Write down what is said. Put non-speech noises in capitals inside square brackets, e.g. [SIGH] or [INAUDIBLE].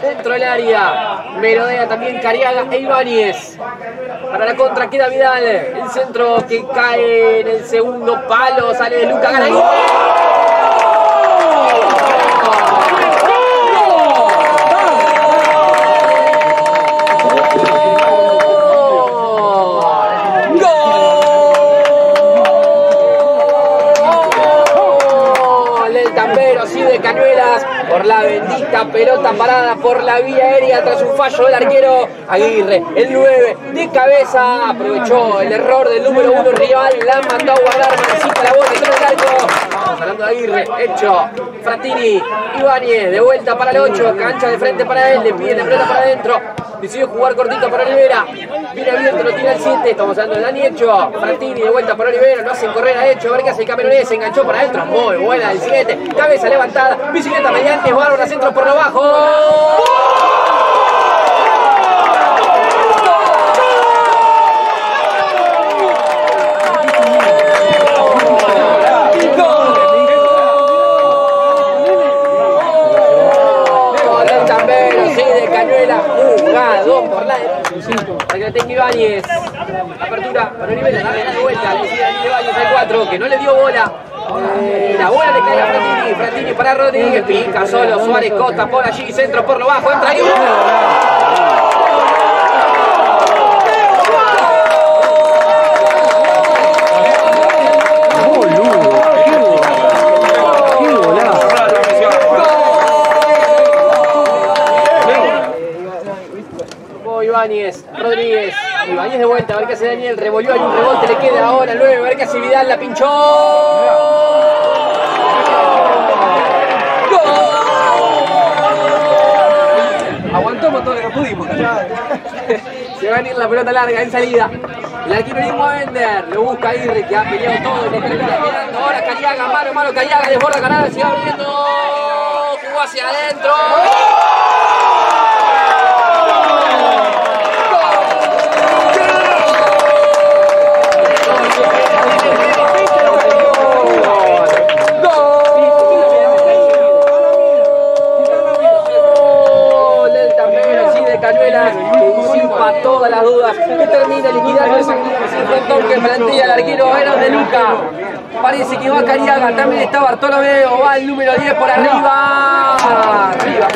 Dentro del área, melodea también Cariaga e Ibáñez. Para la contra queda Vidal. El centro que cae en el segundo palo. Sale de Luca Garay. Sí, de Cañuelas por la bendita pelota parada por la vía aérea tras un fallo del arquero Aguirre. El 9 de cabeza aprovechó el error del número 1 rival, la mandó a guardar, mancita la bola, en el arco. Estamos hablando de Aguirre, hecho. Fratini, Ibáñez, de vuelta para el 8, cancha de frente para él, le pide la pelota para adentro. Decidió jugar cortito para Olivera. Viene abierto, lo tira el 7. Estamos hablando de Dani Hecho. Fratini de vuelta para Olivera. Lo hacen correr a Hecho. A ver qué hace el Camerunés. Se enganchó para adentro. Muy buena el 7. Cabeza levantada. Bicicleta mediante. Bárbara centro por lo bajo. Gol del Chambero, sí, de Cañuela, jugado por la derecha. La tenga Ibáñez. Apertura para Olivera, la de vuelta. Le decía Ibáñez al 4, que no le dio bola. Eh, La bola le Fratini, Fratini para Rodríguez, pica solo, Suárez Costa por allí, centro por lo bajo, entra ahí. Ibáñez, Rodríguez, Ibáñez de vuelta, a ver qué hace Daniel, revolvió, hay un rebote, le queda ahora el 9, a ver qué hace Vidal, la pinchó. ¡Gol! Aguantamos todo lo que pudimos. [LAUGHS] Se va a venir la pelota larga en salida. El arquero mismo a Bender. Lo busca Aguirre que ha peleado todo. Lo termina peleando. Ahora Cariaga, mano a mano. Cariaga desborda Canal. Se va abriendo. Jugó hacia adentro. Disipa todas las dudas, que termina liquidando ese frontón que plantea el arquero Eros de Luca. Parece que va Cariaga, también está Bartolomeo, va el número 10 por arriba. Arriba